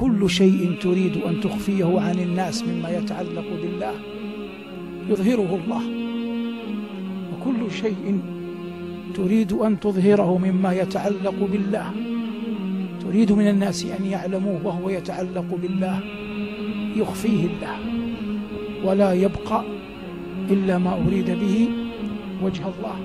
كل شيء تريد أن تخفيه عن الناس مما يتعلق بالله. يظهره الله. وكل شيء تريد أن تظهره مما يتعلق بالله. تريد من الناس أن يعلموه وهو يتعلق بالله. يخفيه الله. ولا يبقى إلا ما أريد به وجه الله.